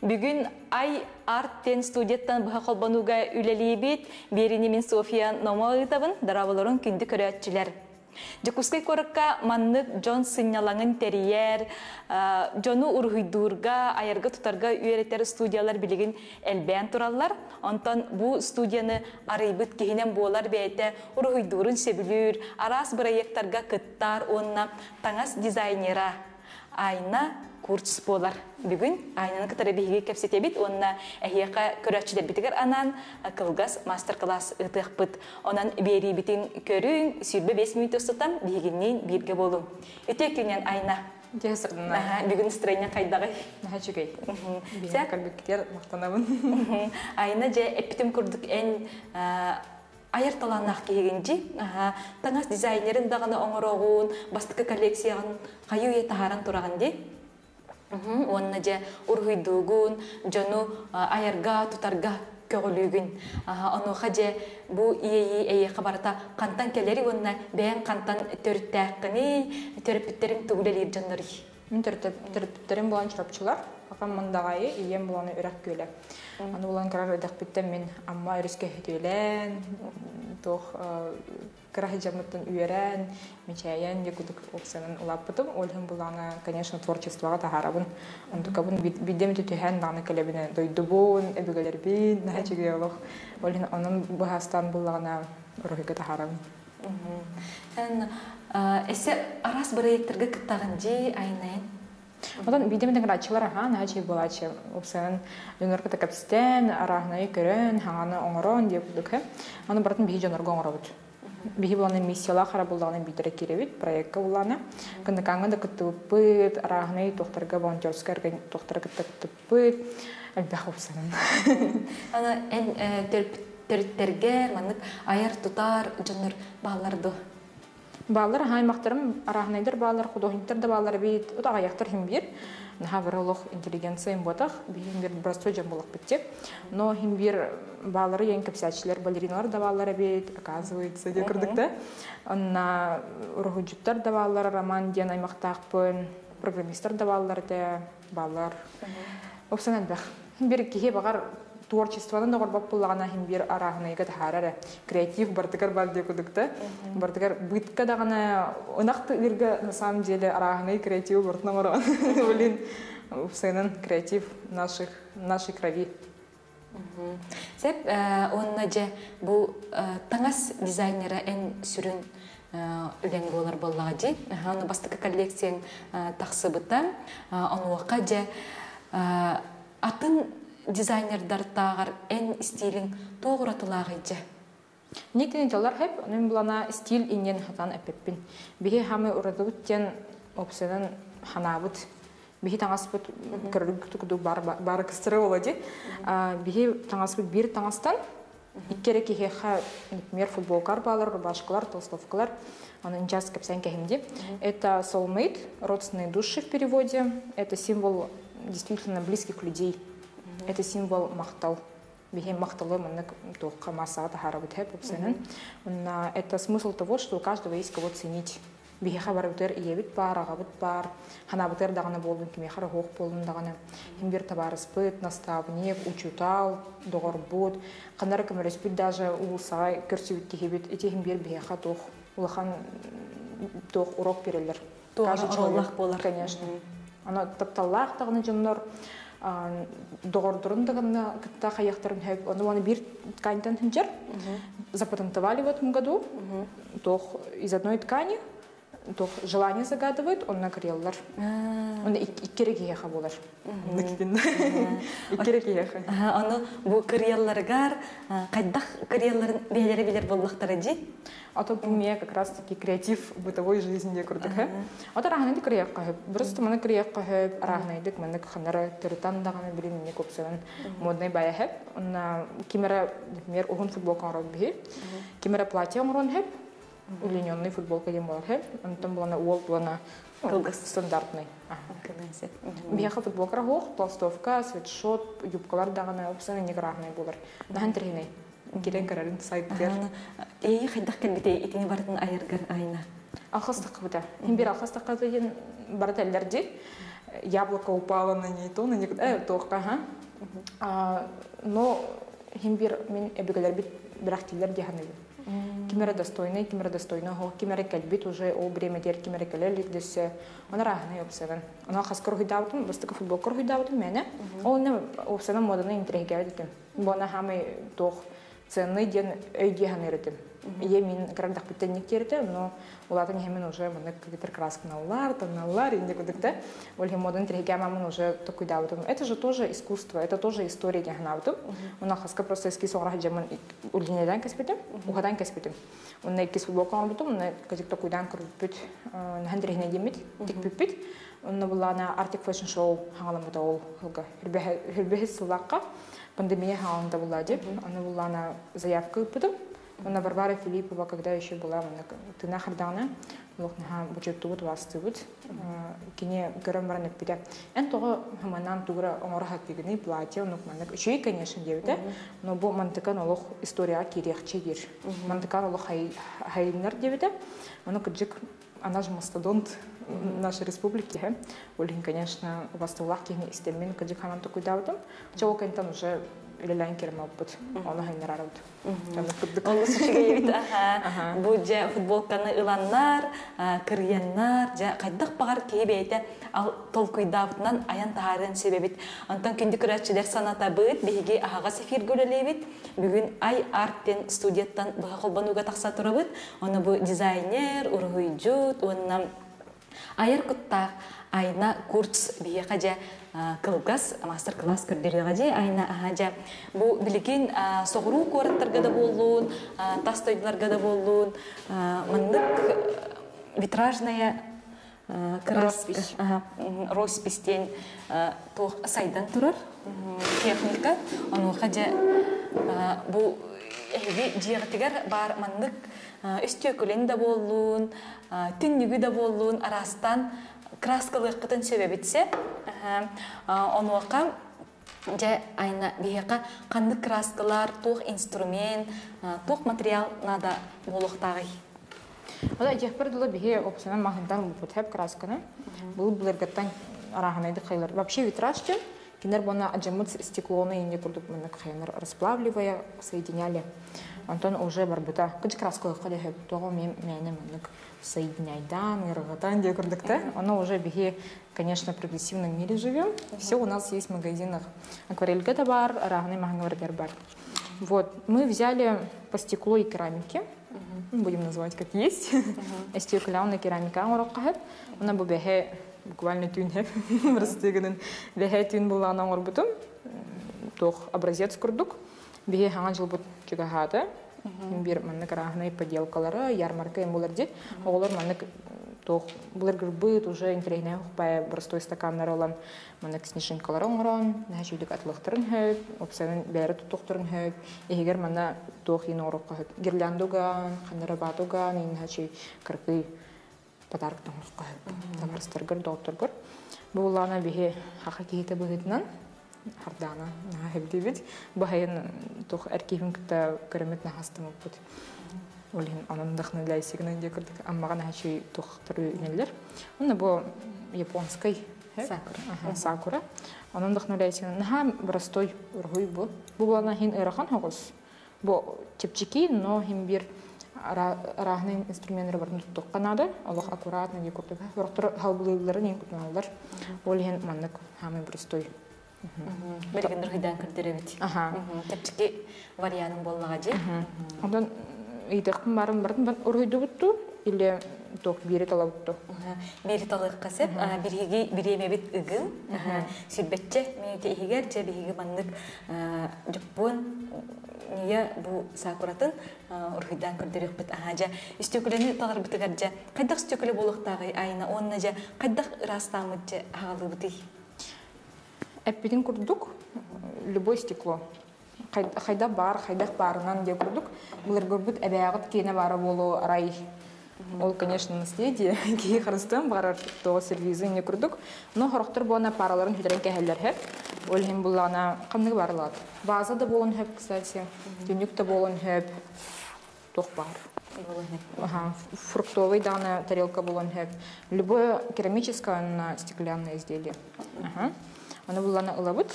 Бүгін ай арт тен студияттан бұға қолбануға үлелейбет, беріне мен София Номағытабын дарабылырын күнді көрәтчілер. Жекускай коракка маннык Джон сынялаңын терьер, Джону ургуйдурга, аярга тутарга үйретер студиялар билигин элбән тураллар. Онтан бу студияны арыйбыт кихинен болар бәйте ургуйдурын себілүр, арас проекттарга кыттар, онна таңас дизайнера айна курс болар. Бүгін айнаны кытары биһиги кепсетебит, онна әһияка көрәчилер битигер анан кылгас мастер-класс ытыхпыт. Онан бери битин көрүн, сүрбе 5 минут остатан бигиннен бирге болу. Өтө күнен айна. Бүгін настроение кайдагы. Наха чүгей. Кәлбеттер мақтанабын. Айна же эпитим курдук эн айырталанақ кегенжи таңас дизайнерин дагана оңорогун бастыкы коллекциян каю е тахаран тураган ди онна же ургуйдугун жону аярга тутарга көгөлүгүн онуха же бу иеи эйе кабарта кантан келери онна бээн кантан жоннори Мен төрөптөрүм болан чырапчылар. Акам мандагайы ием боланы үрәк көлә. Аны болан карар эдак биттем мен амма өрүскә хетелән, тох крах жамыттан үйрән, мечаян якудык оксанын улаппытым. Олхым буланы, конечно, творчествога тахарабын. Онды кабын бидем түтүһән даны кәлебине дойдубун, эбегелер бин, нәчеге олох. Олхын анын бахастан буллагына рухига тахарабын. Эн эсе арас проекттерге кыттагын жи айнайын. Одан бидем ден рачылар аха начи булачы. Опсан дөнөр ката капстен арахнай көрөн хаңаны оңорон деп бүдүк. Аны бартын бихи жонорго оңоробут. Бихи буланы миссияла хара булдаганы бидере киребит проектка буланы. Кында каңында кыттыппыт арахнай тохтарга волонтерская тохтар кыттыппыт. Әлбәх. Аны эн төрүттергер манык аяр тутар жонор. Балар хаймактарым арахнайдыр балар художниктер да балар бит. Ота аяктар хим бир. Наха бир олох интеллигенция им ботах. Бихим бир простой жам болак битте. Но хим бир балары яң кепсячилер, балериналар да балар бит. Оказывается, де кырдык да. Онна рухуджуттар да балар, роман ден аймактакпын. Программисттер да балар да балар. Опсан әлбәх. Хим бир кихе багар творчествоны да горбак буллагана хим бир арахнайга тахарара креатив бартыгар бар деп кудукта бартыгар бытка да гана онакты ирге на самом деле арахнай креатив бартна мара блин сенен креатив наших нашей крови. Сеп онна же бу таңас дизайнера эн сүрүн үлен болар боллага жи. Аны бастыкы коллекцияң тахсыбыта. Онуака же атын дизайнердар тагар эн стилин тоогуратылагы же. Никтен жалар хеп, нем булана стиль инен хатан эпеппин. Бихи хамы урадыбыт тен опсенен ханабыт. Бихи таңаспыт көрүк туку бар бар кыстыры олади. Бихи таңаспыт бир таңастан иккере кихе ха, например, футболкар балар, рубашкалар, толстовкалар. Он час капсайн кахимди. Это soulmate, родственные души в переводе. Это символ действительно близких людей. Это символ мақтау. Бихем мақталы мынны тоққа масаға тахарабыт хэп опсенен. Это смысл того, что у каждого есть кого ценить. Бихе хабар бутер иебит бар, агабыт бар, хана бутер дагана болдун киме хара хоқ болдун дагана. Химбир табарыспыт, наставник, учутал, доғорбут. Қандар көмөрөспүт даже улсай көрсүбүт кихибит. Эти химбир бихе ха тоқ. Улахан тоқ урок берелер. Каждый человек болар. Конечно. Ана тапталлах дагана жоннор дагана кытта хаяқтарын хэп. Оны ваны бир тканьтан хинчер запатентовали в этом году. Тох из одной ткани тох желание загадывает, он нагреллар. Он иккере киеха болар. Иккере киеха. Аны бу кырьялларгар кайдах кырьялларын бейлери билер боллактары жи. А то у меня как раз таки креатив бытовой жизни курдык. А то рахнайды криякка хэп. Просто мана криякка хэп, рахнайдык мана ханара теритан даганы билин не копсанан модный бая. Он кимера, например, угун футболка орон бихи. Кимера платье орон хэп. Удлиненный футболка дем болар хэп. Антон булана уол булана стандартный. Бияха футболка хоқ, толстовка, свитшот, юбкалар даганы опсаны неграхнай болар. Нахан терхинай. Кирен карарын сайттер. Эйи хайдах келбите итини бардын айыргар айна. Алхастық бұда. Хин бір алхастыққа дейін бар тәлдерде яблоко упало на ней, то на ней, э, тоққа, ха. Но химбир мен эбигелер бит бирахтилер диханы. Кимере достойный, кимере достойный, хо кимере кэлбит уже ол время дер кимере кэлэлик десе. Она рахны ёпсевен. Она хаскор хуйдавтым, бастыка футбол кор хуйдавтым мене. Ол не опсевен моданы интригер дитим. Бона хамы тох ценный ден өйде ханырытым. Ие мин кырагдак биттенник терите, но улатын хемен уже мына какие-то красканалар, тоналар, инде кудыкта. Ольги модан тригамамын уже такой даутым. Это же тоже искусство, это тоже история дехнаутым. Уна хаска просто эски соңра хаджамын ульгинеден каспетим, ухадан каспетим. Уна икки футбол калбытым, уна казик такойдан кырбыт, нахандрихне демит, тик биппит. Уна булана Arctic Fashion Show хангаламыда ол хылга. Хирбехи сылаққа пандемия хангалында була деп. Аны булана заявка ыппытым. Она Варвара Филиппова, когда еще была, она ты нахардана, лохнаха бучеттугут вастыбыт, кине гөрөм баран эппите. Эн того хаманан тугра оңорхат дигини платье, онук маннык. Үшүй, конечно, девите, но бу мантыкан олох история кирехче дир. Мантыкан олох хайнар девите, оно кыджик она же мастодонт нашей республики. Олин, конечно, у вас тулах кихни истемин кыджик хаман такой давдым. Чего кентан уже илелән кермәппет. Аны хайнар арабыт. Ол сүчүгө ебит аха. Бу же футболканы ыланнар, кырыяннар, же кайдак багар кебейте ал толкуйдабытынан аян тахарын себебит. Антон күнді күрәтчілер саната быт, биһиги ахага сефир гөлелебит. Бүгүн ай арттен студияттан быха колбануга такса турабыт. Оны бу дизайнер, ургуйжут, оннан айыр куттак айна курс бие кажа кылгас мастер класс көрдөрү кажа айна ажа бу билигин согруу кораттарга да болуун тастойдуларга да болуун мындык витражная краска роспистен сайдан турар техника ону кажа бу эһиги жиэгтигер бар мандык үстөкүлен да болуун түннүгү да болуун арастан краскалыаккытын сөбөбитсе онуака же айна биһиэка кандык краскалар туох инструмент туох материал нада болуктагый Ода жехпер дулы бихе опсана махындан бупут хеп красканы. Бұл бұлыргаттан араханайды қайлар. Вообще витраж че, кинер бона аджамыт стеклоны инде курдук мынак хайнар расплавливая, соединяли. Антон уже барбыта. Кыч краску қады хеп тоғы мен мене мынак соединяйдан, иргатан де курдук та. Оно уже бихе, конечно, в прогрессивном мире живем. Все у нас есть в магазинах. Акварельга да бар, араханы маханваргер бар. Вот, мы взяли по стеклу и керамике, будем называть как есть. Стеклянная керамика ороккахып. Она бу бэхэ буквально тюн хэп растыгынын. Бэхэ тюн була ана орбутум. Тох образец курдук. Бэхэ хаңан жыл бут чугахаты. Бир манны карахнай поделкалары, ярмарка им булар дит. Оголор манны тох булар гырбыт уже интерегне хупая простой стаканнар olan маннык снежинкалар оңрон, нәҗүлек атлыктырын хөп, опсанын бәре тутуктырын хөп, егер мана тох ин орокка хөп. Гирляндуган, ханара батуган, ин хачи кыркы подарок таңыкка хөп. Тамарстыргыр, докторгыр. Бу улана бихе хака киһите быһытынан хардана на хебдибит бахайын тох эркивин кта керемет на бут. Олин анын дахны лайсигнен де кырдык аммаган хачи инелер. Уна бу японской Сакура. Ага, сакура. Анын дахны лайсигнен наха простой ургуй бу. Бу бана хин ырахан хогус. Бу чепчики, но хим бир рахны инструменттер бар туттук аккуратно нен кутналар. Олин маннык хамы простой. Берген рыйдан кирдеребит. Ага. Тепчики варианын боллага же. Ондан ыйтыктын барын барын бан ургуйду бутту или ток бири талабытту. Бери талык касеп, бириги биремебит ыгын. Сүрбетче мените игер же бириги мандык жуппун ния бу сакуратын ургыдан көрдөрөк бит ажа истөкүлөнү талар битигер же кайдак истөкүлө болуктагы айна онна же кайдак ырастамыт же агалы бити Эппидин курдук любой стекло. Хайда бар, хайдах барынан де курдук. Булар көрбүт эбягыт кейне бары болу арай. Ол, конечно, наследие. Кей харыстан барар то сервизы не курдук. Но хорохтор буана параларын хүдрен кәһәлләр хәп. Ол хем булана кымны барлат. Ваза да болын хәп, кстати. Төнюк та болын хәп. тох бар. Фруктовый дана тарелка булан хэп. Любое керамическое на стеклянное изделие. Она была на ылабыт,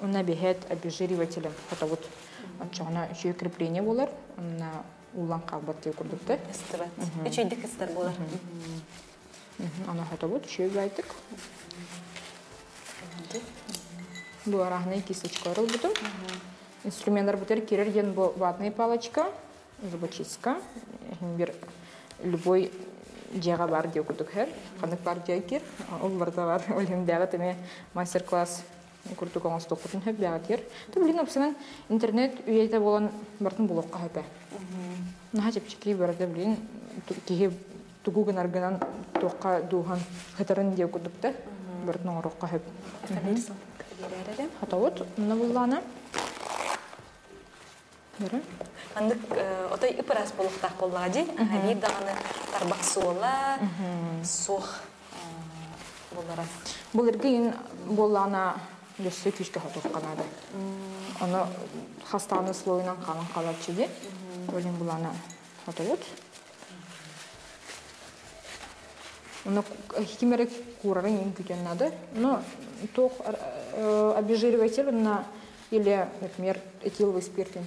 она бихет обезжиривателем. Это вот отчана еще крепление булар, на улан калбат деп курдукта. Истебат. Үчөйдүк кыстар болар. Она это вот еще байтык. Бу арахны кисточка рылбытым. Инструменттар бутер кирер ен ватная палочка, зубочистка, любой жага бар деп курдук хер. Канык бар жай кир. Ол барда бар. Ол хемдәгә теме мастер-класс курдук оңос токутун хеп бәгә кир. Ты билин опсынан интернет үйәйтә болан бартын булыкка хепе. Наха чепчики барда билин киһи тугуган арганан тоққа духан хатарын деп курдук та. Бартын оңорокка. Кабирәре. Хатавут, мына буллана. Бәрі? Андык отой ипырас болуктак боллади. Бир даганы тарбак суола, сух болара. Бұл иргин боллана lössö küçke hatof kanadı. Onu hastane sloyundan kalan kalar çidi. Ölüm bulana hatavut. Onu химерек курарын ең күтен нады. Но тох обезжириватель на или, например, этиловый спирт ен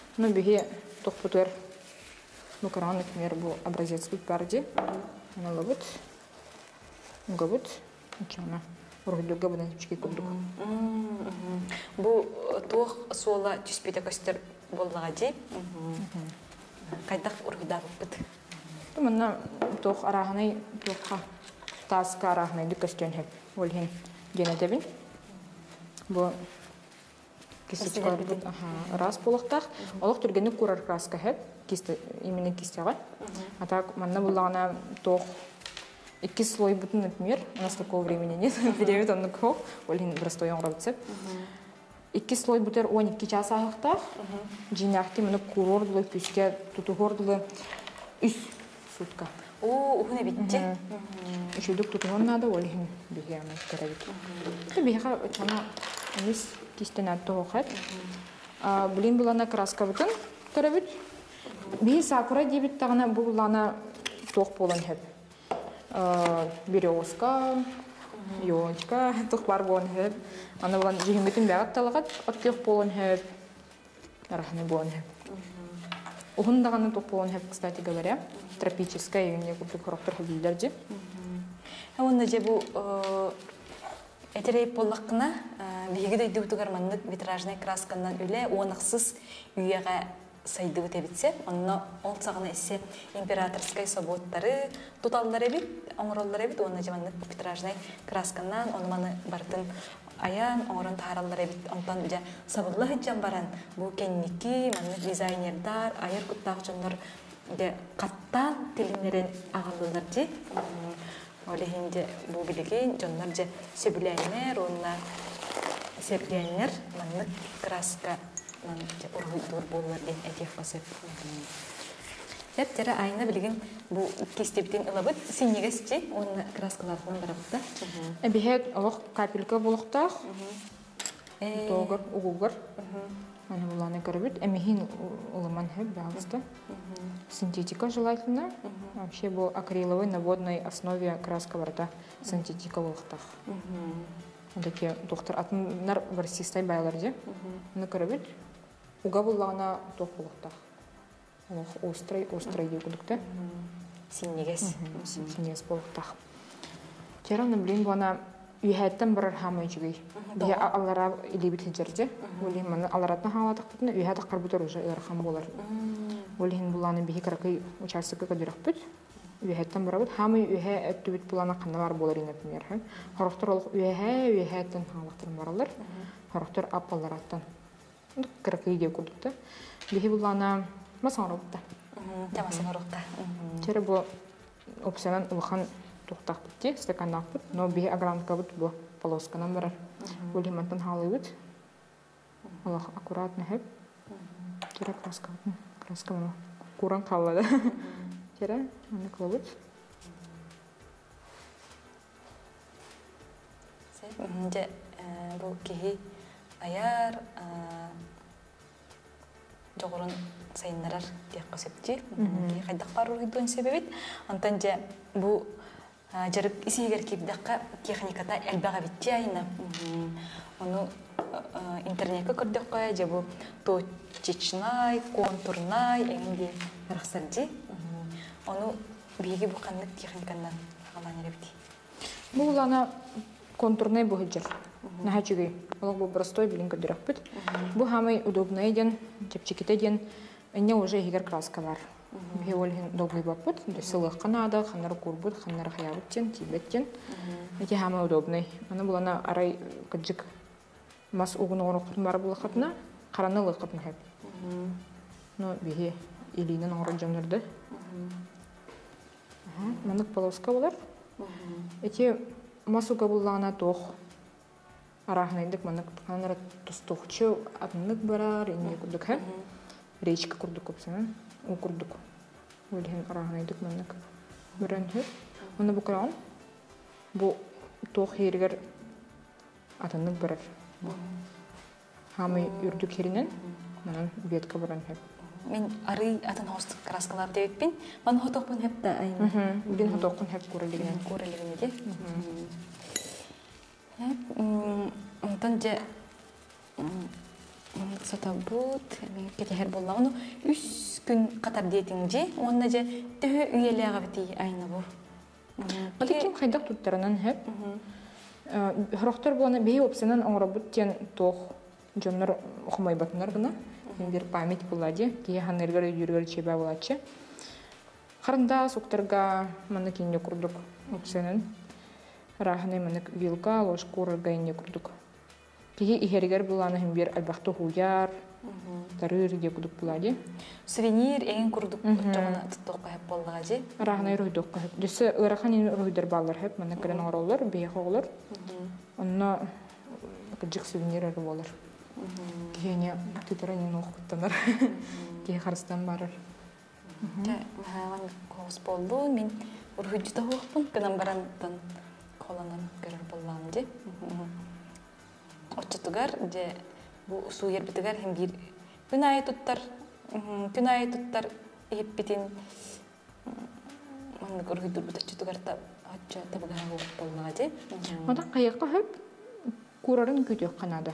Ну тохпутер. Ну караны кимер бу образец бит барди. Алабут. Габут. Чана. Ургулуга бuna чики курдук. Бу туох суола түспете көстөр боллага ди. Кайдак ургудар бит. Мана тох араханы тохка таска араханы дикастен хэп. Олхин женетебин. Бу кисточка ага. раз болохтах олох түргені курар краска хэп. Кисте именно кистега. А так манна буллагана тох Iki слой бутын, например, у нас такого времени нет, период он кох, олин простой он робцеп. Iki слой бутер он iki час курордылы, пүске тутуғордылы үс сутка. О. Үшілдік олин чана кистен атты оқат. Блин булана краска бутын көрәбік. Біге сакура дебіт тағына булана тоқ болан хеп березка, елочка, тухпар болон хэп. Аны булан жигимбетин бәгат талагат оттык болон хэп. Рахны болон хэп. Ухун даганы тук болон хэп, кстати говоря. Тропическая юне купли хорохтор хабилдер же. Онда же бу этерей поллакна биги дөйдү бутугар маннык витражный краскандан үле оныксыз үйеге сайды өтебитсе, онно ол сағына есе императорской соботтары туталлар эбит, оңроллар эбит, онна жаманнык витражный красканан, оны маны бартын аян, оңрон таараллар эбит, онтан жа сабылла хыджан баран, бу кенники, маннык дизайнердар, айыр куттақ жонлар де каттан тилинерен агаллылар же, олехин же бу билеген жонлар же сөбүләйнер, онна сөбүләйнер, маннык краска ургуйдур боллар ден этих басып. Тәп тәрі айына білген бұл кестептен ылабыт синегес чи, оны краскалардан барабыта. Бихет олох капелька болохтах. Тогар, угугар. Аны буланы көрбүт. Эмихин улыман хэп багыста. Синтетика желательно. Вообще был акриловый на водной основе краска барда синтетика болохтах. Такие доктор атынар варсистай байлар же. Аны көрбүт. Уга буллагана тох болохтах. Олох острый, острый дегудукта. Синегес. Синегес болохтах. Чераны блин бана үйәттен барар хамай жүгей. Бия алара илибит хиджерде. Улин мана аларатна халатак бутна үйәттә карбутор уже ярхам болар. Улин буланы бихи каракай участокка кадырак. Үйәттен барабыт хамай үйә әттүбит булана каналар болар ине, например. Хорохтор ол үйә үйәттен халактыр баралар. Хорохтор апалараттан. Каракай деп курдукта. Бихи булана масаңрабытта. Тамасы горукта. Тере бу опсиянан улахан тухтах битти, стаканнак бит, но бихи агранка бит бу полосканан барар. Бу лимантан халыбыт. Аллах аккуратно хеп. Тере краска. Краска. Куран каллады. Тере аны кылыбыт. Бу кихи аяр көсөпчи. Хайдак бару гидон себебит. Антан же бу жарык исигер кибдакка техниката элбага битчи айна. Ону интернетке көрдөк кой же бу точечнай, контурнай эңди рахсаржи. Ону биги бу каннык техниканан алан эребити. Бу улана контурный бу хиджер. Наха чугей. Олог бу простой билин көрдөрөк бит. Бу хамай удобный ден, чепчиките ден. Эне уже хигер краска бар. Долгой баппыт, де сылых канада, ханнар курбут, ханнар хаябыт тен, тибет тен. Эти хамай удобный. Аны булана арай кыджик мас угун оңор окутун бар була хатна, караны лы хатна хеп. Ну, бихи илинен оңор жонырды. Манык полоска болар. Эти масуга булана тох. Арахнайдык манык канара тустухчу атнык барар, ине кудук хеп. Речка курдук опсана. Арахнайдык манык. Бүрен хеп. Оны бу кран. Бу тох хергер атынык барар. Хамы үрдүк херинен манан ветка баран хеп. Мен ары атын хост краскалар. Ман хотокпун хеп да айна. Билин хотокун хеп же сатабут кетехер боллагыны үс күн катар диетиң же онна же төһө үйелега бити айна бу. Каликин хайдак туттарынан хеп. Хорохтор буана бей опсынан оңробут тен тох жоннор хумай батнар гына. Бир память булади, ки ханыргар юргар чеба булачы. Харында суктарга маны кине курдук опсынан. Рахны мынык вилка, ложку рыгайне курдук. Киги ихергер буланы хим бир албахты хуяр, тарыр де кудук булади. Сувенир эген курдук жогона туттук хеп боллага же. Рахны ройдук. Десе ырахан ин ройдар балар хеп, маны кырын оролор, бей хоглор. Онна кыжык сувенир болар. Киене титара не нох куттанар. Кие харстан барар. Те махаван кос болду мен урхуджута хуакпын кынан барантан коланан көрөр боллам же. Очтугар же бу суер битигер хем бир күн айы туттар күн айы туттар иппитин ман көргүдүр бут очтугар та боллага же. Одан кайыкка хеп курарын күтөк канада.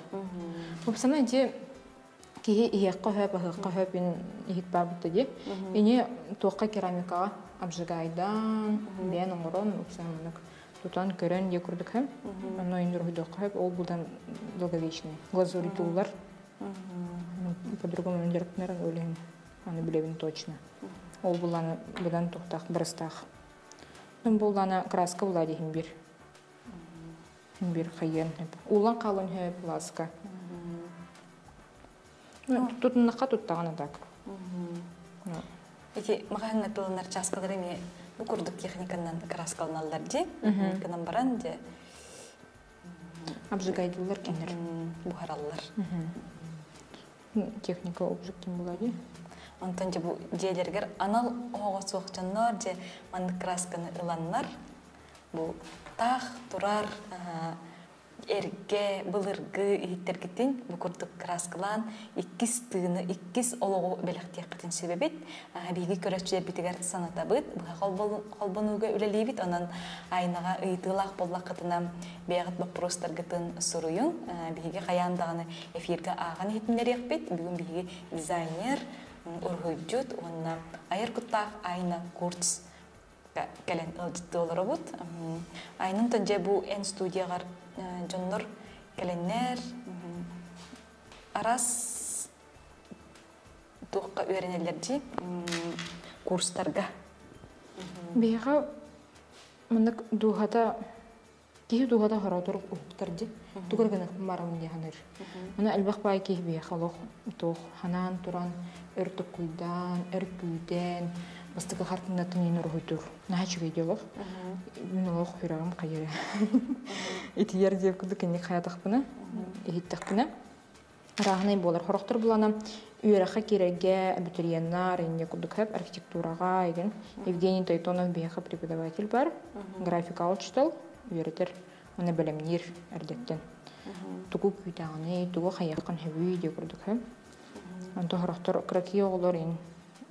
Опсана же киһи иһиэкка хөп аһыакка хөп ин. Ини туокка керамикага опсанынык тутан көрөн де курдук хэм. Оно ин рухидокка хөп ол булдан долговечный. Глазури туулар. По-другому өндерпнер өлен. Аны билебин точно. Ол буланы будан туктак бырыстак. Ну буланы краска булади химбир. Химбир хайен хөп. Улан калын хөп ласка. Тутуннакка туттаганы так. Эти маханга тылынар часкалар эми бу курдук техниканан краскалналар же. Кынан баран же Обжигайдылар кендер. бухараллар. Техника обжигтин булади. Онтон же бу жээлергер анал ого суокчоннор же мандык красканы ыланнар. Бу тах турар эрге былыргы иттергитин бу курдук краскалан иккис тыыны иккис ологу белектияккытин себебит биги көрөчүлер битигер санатабыт. Буга колбонууга үлелибит онан айнага ыйтыылаах боллакытына бэягыт вопростаргытын суруюн биги каяндаганы эфирге ааган хитиннериякпит бүгүн биги дизайнер ургуйджут онна айыр куттаах айна курц кэлен ылжытты олоробут айнын тонже бу эн студиягар жоннор келеннер арас туукка үйренелерди курстарга. Бега мынык духата киһи тугата хоротор уктарди тугар гына маравын яханыр мына элбах бай киһи бия халох тух ханаан туран өртүк куйдан өр күйден бастыка хартында тынын ургуйтур наха чугай диолох мен олох хүрагым кайыра итияр деп куду кенник хаятахпына ихиттахпына рахнай болар хорохтор булана. Үйрәхә кирәгә абитуриеннар инде кудык хэп архитектурага иген. Евгений Тойтонов бияха преподаватель бар. Графика алчтал үйрәтер уны белемнир әрдеттен. Тугу күйтәгәне тугу хаяккан хэвүй де курдык хэп анта хорохтор краки оглор ин.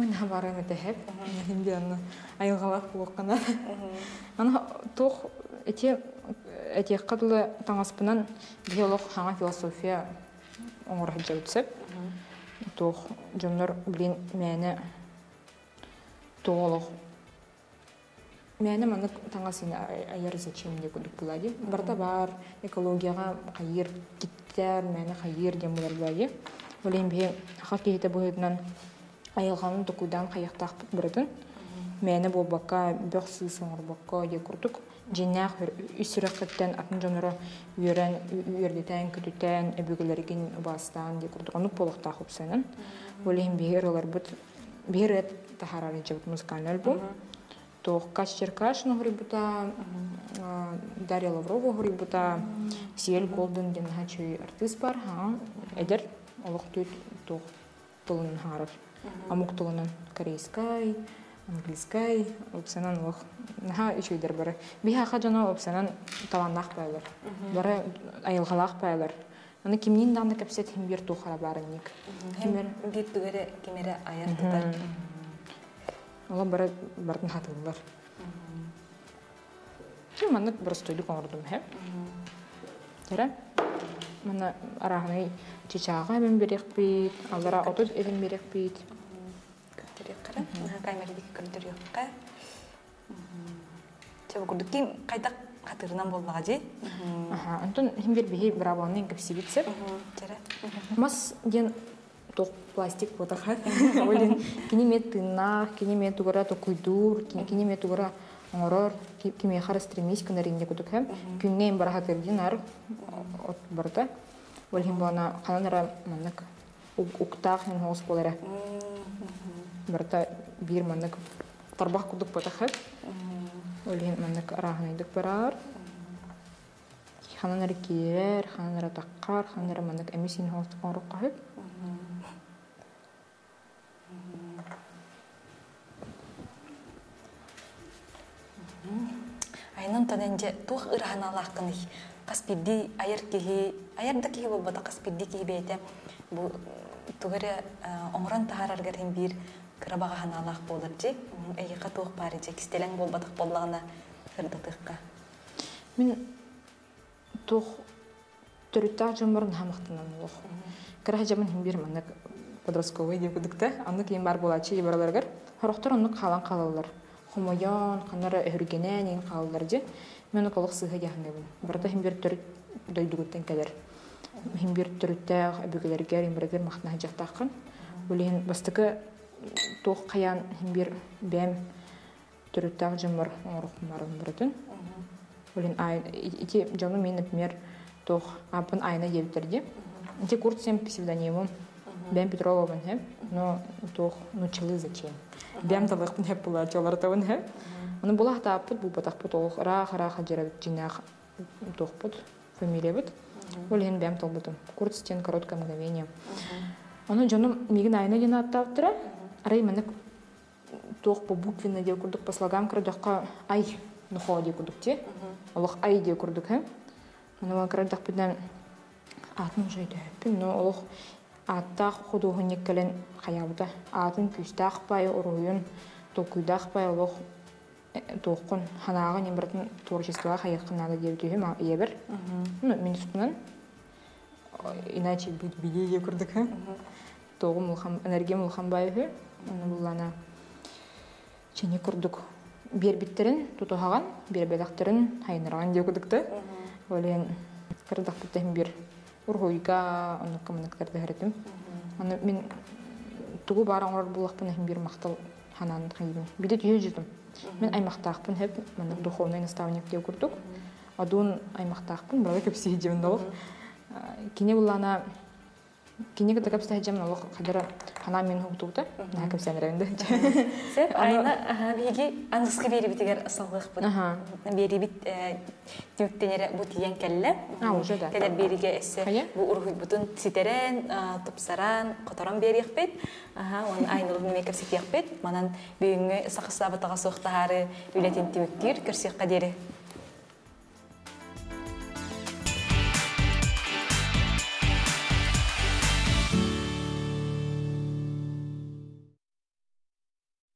айны. Мына барам эте хеп. Инде аны айылгалак буаккана. Аны тох эти эти кадлы таңаспынан биолог хаңа философия оңор хаджаутсеп. Тох жоннор блин мәне тоолог Мәне маны таңасына аяр зачем деп күдік булади. Барда бар экологияга кайыр киттер, мәне кайыр дем булар булади. Олен бе хак кейте буйдан айылганын тукудан каяктак бирдин. Мәне бу бака бөхсү соңор бака де курдук. Жиннах үсүрөкөттен атын жонору үйрен үйрдетен күтүтен эбүгелерген бастан де курдук. Аны полукта хупсанын. Олен бе ролар бут бирет тахарары жабыт музыкальный альбом. то Катя Черкашина грибута, Дарья Лаврова грибута, Сиэль Голден ден хачуй артист бар, эдер олох түйт то тылын харар. Амук тылынан корейскай, английскай, опсанан олох наха үчөйдер бары. Биха хажана опсанан таланнах байлар. Бары айылгалах байлар. Аны кимнин данды капсет химбир тухара барынник. Хемер бит түгере кемере аяртыдар. Ола бара бартын хатылар. Чи маннык бір стойлuk оңордум хеп. Тера? Мана арахны чичага мен берек бит, алара отуз элин берек бит. Көттөрү кара. Камердик көттөрү ка. Чабы курдук ким кайта хатырынан болмага же. Аха, антон хим бер бихи бравонын кепсибитсеп. Тера. Мас ден тох пластик потаха. Олин кинемет тыннах, кинемет тугара то куйдур, кинемет тугара оңорор, киме хара стремись күнәринде кудук һәм күннән бара хатырдин ар от барда. Ол хим бана кананара маннык уктах һәм хос болара. Барда бир маннык тарбах кудук потаха. Ол хим маннык арахнайдык барар. Хананара киер, хананара таккар, хананара маннык эмисин хос кахып. Айнын таненже тух ыраханалахкын каспидди аяр киһи аярда киһи болбата каспидди киһи бейте бу тугары оңран тахараргар хим бир кырабага ханалах болар же эйка тух бары же кистелең болбатак боллагына кырдытыкка Мин тух төрүттак жоморун хамактынан улух. Кыра жаман хим бир маннык подростковый деп кудукта, аны кийин бар булачы ебараларгар. Хорохтор оннук халан калалар. Хомоян, ханара өргенен ин калалар же. Мен околук сыга яхнабын. Барда хим бир төрүт дойдугуттан келер. Хим бир төрүттак әбүгелергер хим бир махна жактаккан. Улин бастыкы тух каян хим бир бем төрүттак жомор оңрук марын бирдин. Олин ай ити жону мен, например, тох апын айна ебтерди. Ити курт всем псевдонимом. Бен хем, но тох ну зачем. Бен хеп була чалар тавын хеп. Аны була хата апыт бу батак пут ох ра хара хаджара джинах тох пут фамилия бит. Олин бем толбутум. Курт стен короткое мгновение. Аны жону мигин айна дина аттаптыра. Арай менек тох по буквенно деп курдук по слогам кырдакка ай нухо деп курдук те. Олох ай деп курдук хем. Аны ма кырдак биден атын жойды. Но олох аттах худуһунник кэлэн хаябыта. Атын күстах бай уруйун, токуйдах бай олох тооккун ханаагы не биртин творчествоға хайыккын надо деп түйім ебір ну мен үстінен иначе быть биде деп курдук тоогу мулхан энергия мулханбаевы аны булана чене курдук. Бербиттерин тутухаган бербедактерин хайныраган деп курдук да олен кырдакпыттен бир. Ургуйга онукка мынактарды хэретим аны мен тугу баран орор булакпын бир мактал ханан хайбин биде түйө жүрдүм мен аймактаакпын хеп мына духовный наставник деп курдук. Адуун аймактаакпын бала көп сиджем долук кине булана кине кыта кеп сиджем долук кадыр хана мен хуктугда на сенренде Сеп айна биги аңгыска бери битигер бит түктенере бу тиен келле. А, уже да. Теле бериге эссе бу ургуй бутун ситерен, тупсаран, которон бериякпет. Аха, он. Манан бүгүнгө кадери.